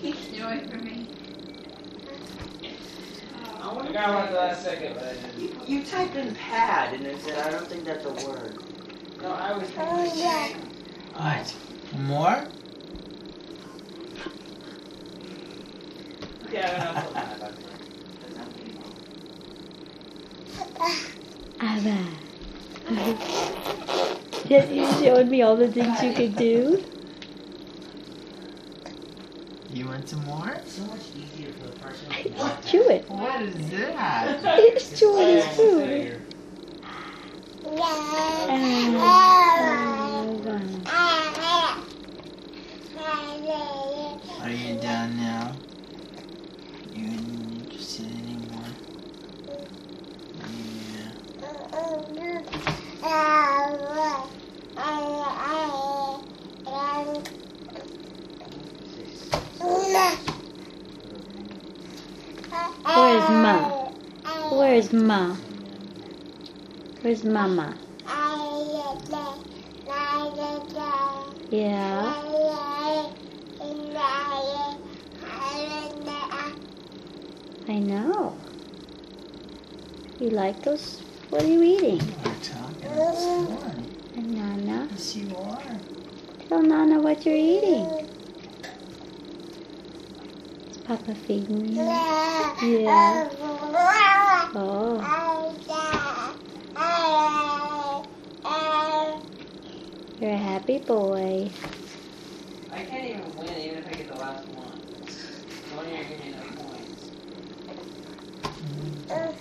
Keep it away me. I I wonder got one at the last second, but I didn't. You, you typed in pad and it said, I don't think that's a word. No, I was Oh, yeah. Alright. More? Yeah, I don't know. Abba. Yeah, you showed me all the things you could do. You want some more? It's so much easier for the person who Just chew it. What is that? He's chewing his food. Are you done now? You interested anymore? Yeah. Where's Ma? Where's Ma? Where's Mama? Yeah. I know. You like those? What are you eating? We're talking about corn. And Nana? Yes, you are. Tell Nana what you're eating. Is Papa feeding you? Yeah. Oh. You're a happy boy. I can't even win even if I get the last one. Don't even give me enough points. Oh,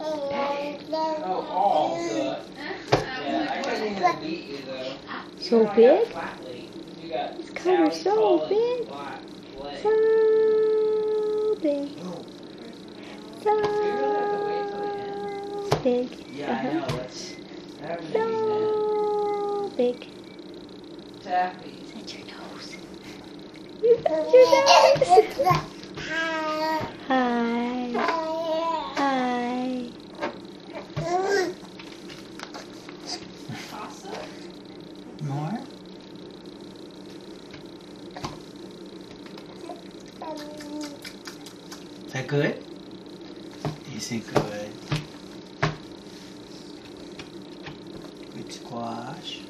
oh all the. Yeah, I couldn't even beat you though. So You know, I got big? Flat leaf. You got This cover's Sally's so big. So big. We really have to wait till the end. So big. Yeah, I Uh-huh. know. That's that happened to me, man. So big. Taffy. Touch your nose. You touch your nose. Hi. Hi. More? Is that good? Is it good? Good squash.